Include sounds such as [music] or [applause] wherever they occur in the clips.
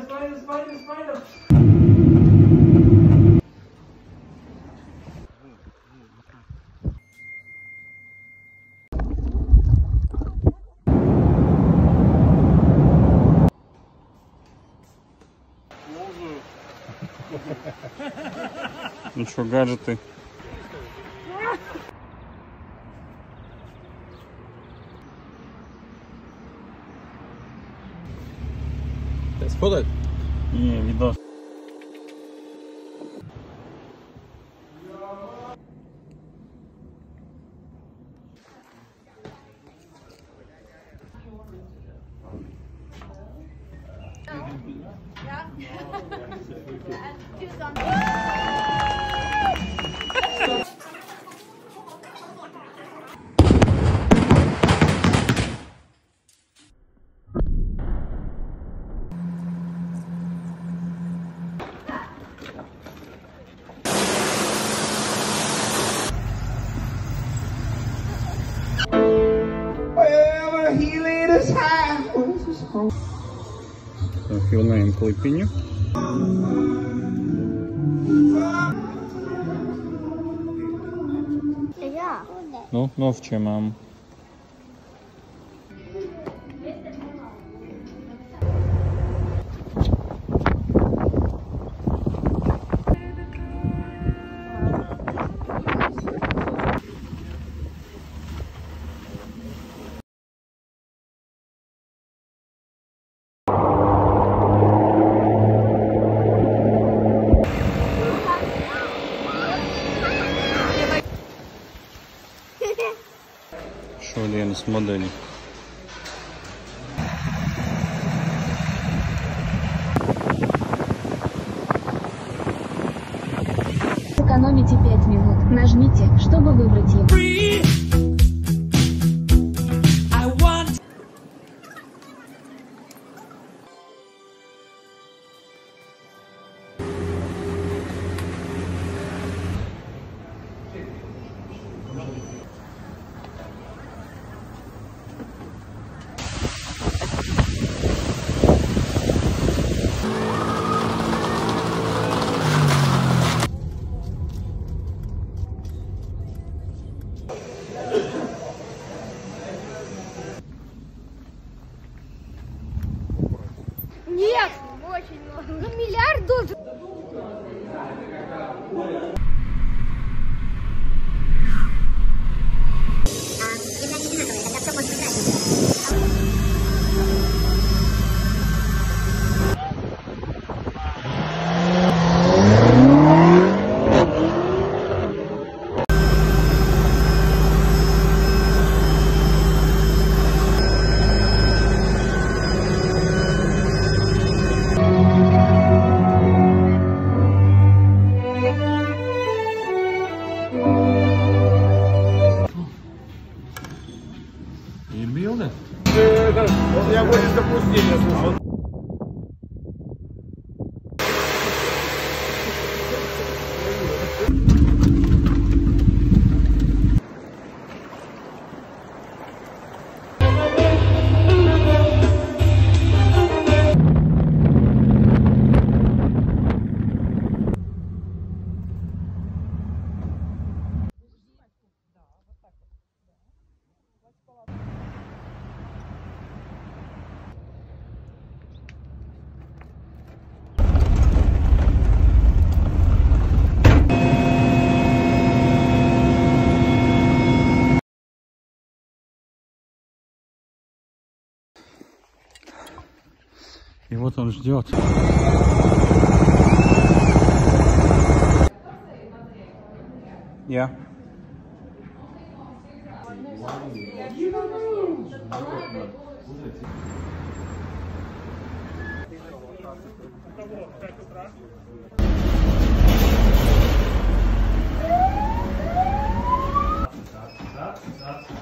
Spider, spider, spider, spider. Ну что, гаджеты? Сподать? Не, видос. Wherever [laughs] his. Так, юнаем клипіню. Я. Ну, навчи маму. Що Лена з моделі? Сэкономите 5 минут. Нажмите, чтобы выбрать его. Нет! Очень много. Ну, миллиард должен. Я больше запустили, слушай. И вот он ждет. Я.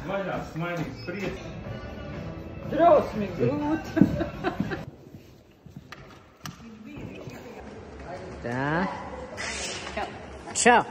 Валя, смайлик, [laughs] 啊跳跳